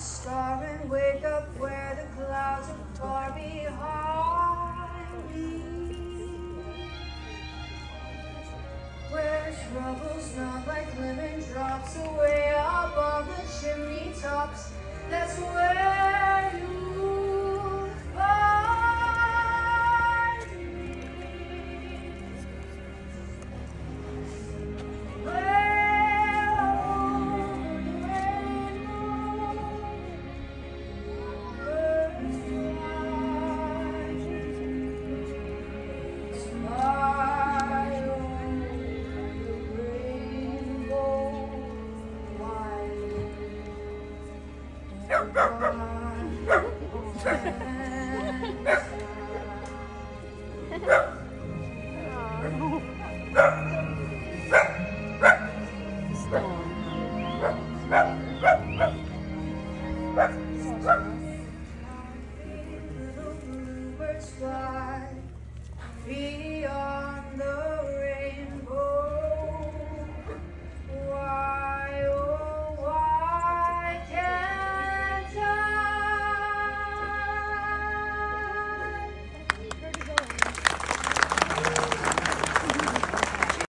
star and wake up where the clouds are far behind me. Where trouble's not like lemon drops away above the Little